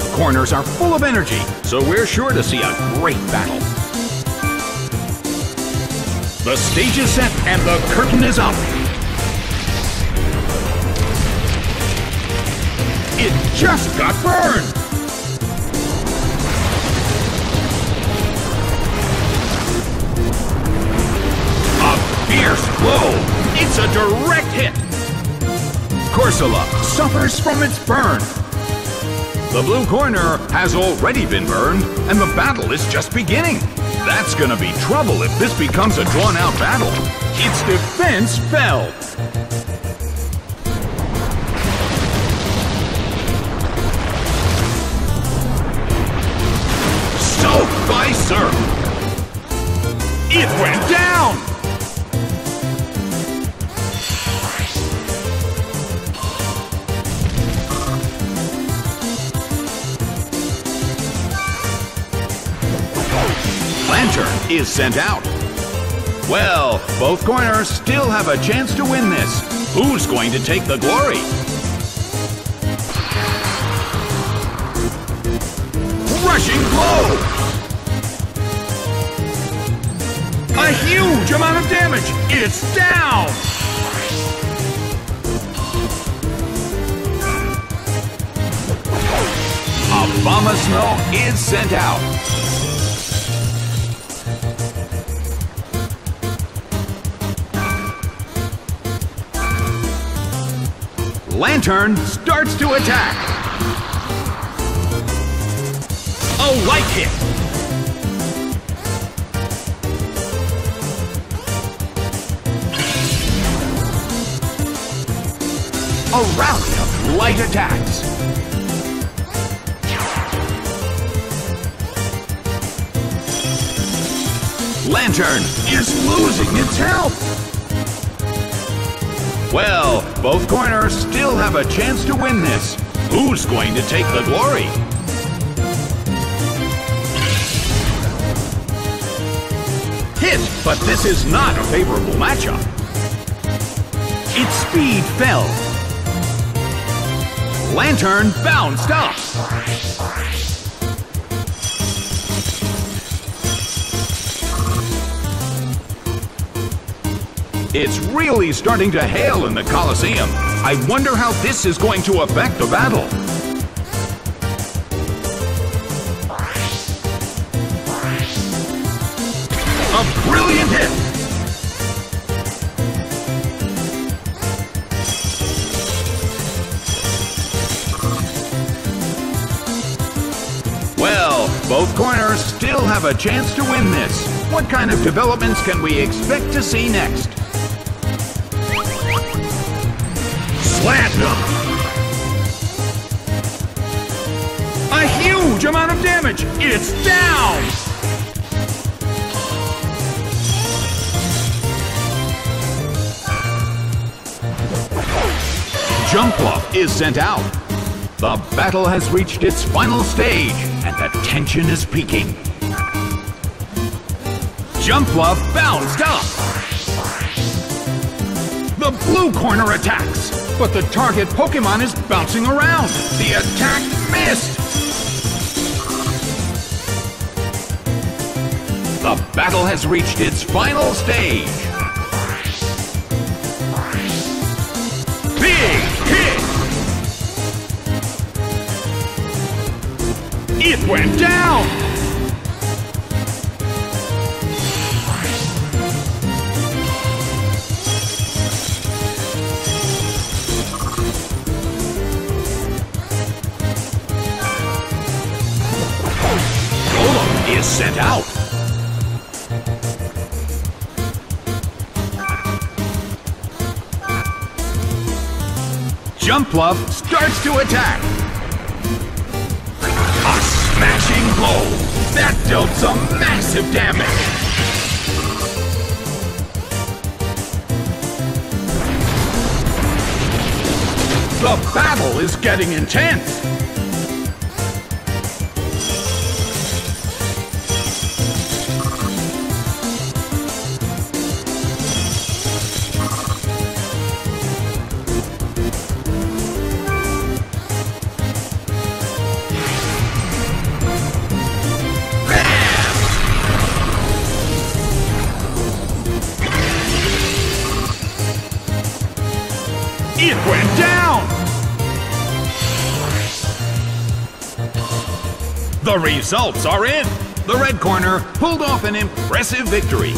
corners are full of energy, so we're sure to see a great battle. The stage is set and the curtain is up. It just got burned! A fierce blow! It's a direct hit! Corsola suffers from its burn. The blue corner has already been burned, and the battle is just beginning. That's gonna be trouble if this becomes a drawn-out battle. Its defense fell. Soaked by surf. It went down! Is sent out. Well, both corners still have a chance to win this. Who's going to take the glory? Rushing blow! A huge amount of damage! It's down! Abomasnow is sent out. Lanturn starts to attack. A light hit. A rally of light attacks. Lanturn is losing its health. Well, both corners still have a chance to win this. Who's going to take the glory? Hit, but this is not a favorable matchup. Its speed fell. Lanturn bounced up. It's really starting to hail in the Colosseum. I wonder how this is going to affect the battle. A brilliant hit! Well, both corners still have a chance to win this. What kind of developments can we expect to see next? Them! A huge amount of damage! It's down! Jumpluff is sent out. The battle has reached its final stage, and the tension is peaking. Jumpluff bounced up. The blue corner attacks, but the target Pokemon is bouncing around. The attack missed. The battle has reached its final stage. Big hit! It went down! Is sent out. Jumpluff starts to attack. A smashing blow. That dealt some massive damage. The battle is getting intense. The results are in. The red corner pulled off an impressive victory.